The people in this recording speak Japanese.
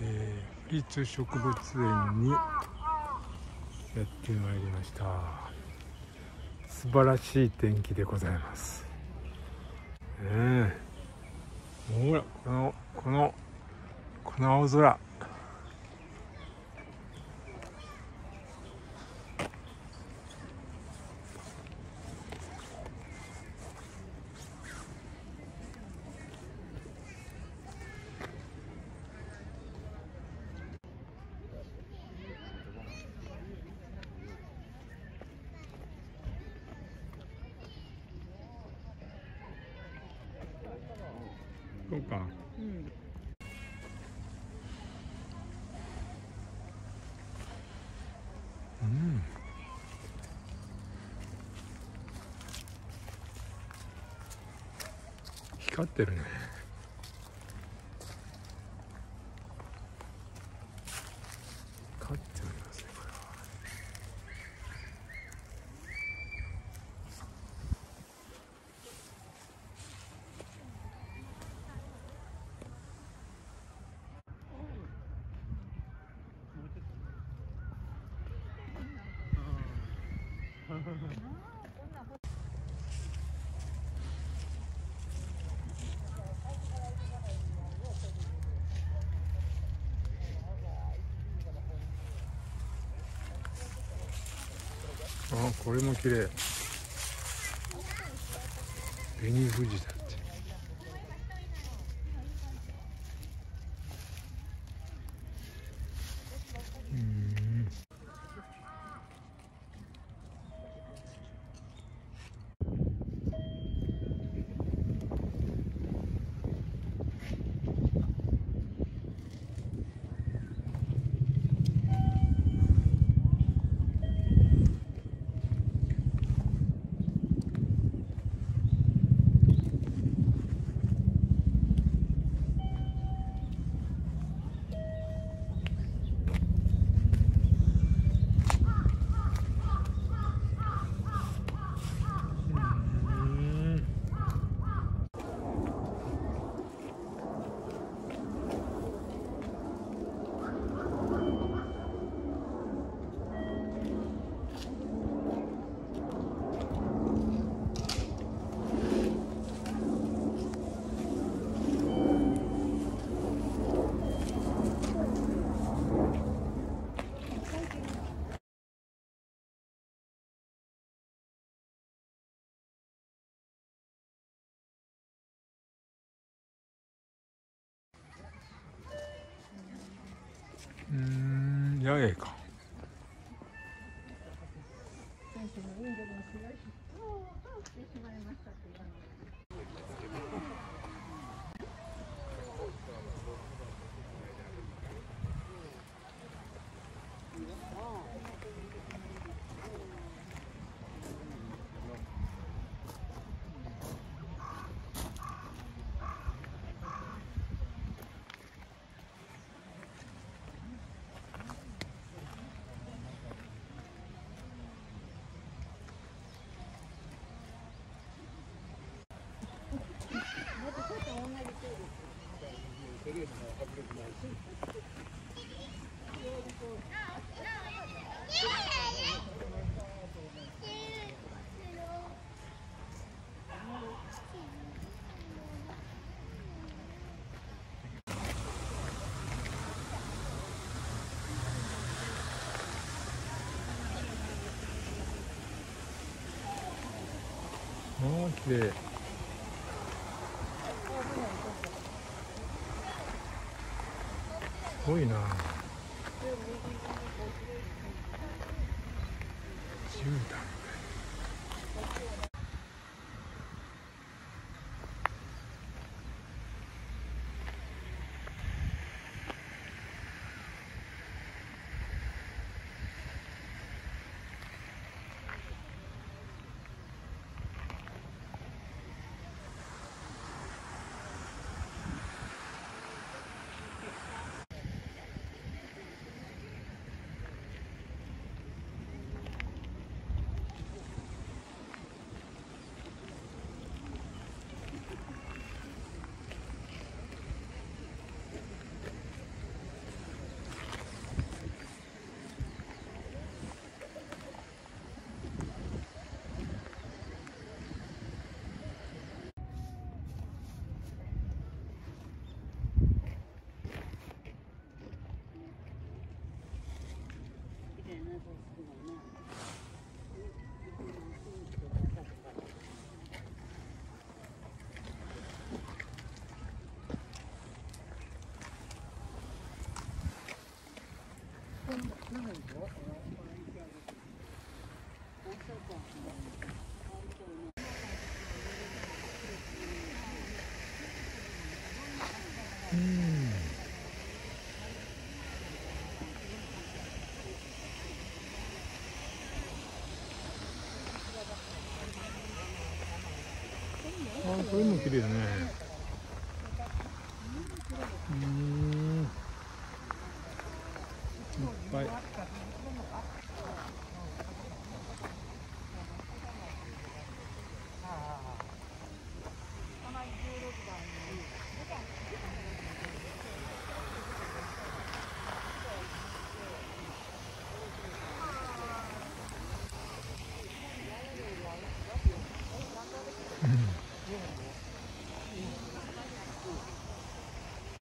えー、府立植物園にやってまいりました。素晴らしい天気でございます。ねえ。ほらこのこのこの青空。行こうか。うん。うん。光ってるね光っておりますねこれはあこれも綺麗。紅富士だ。うん八重か。選手のインドの白いしてしまいましたっていうああ綺麗。ごいな。絨毯あこれも綺麗だね。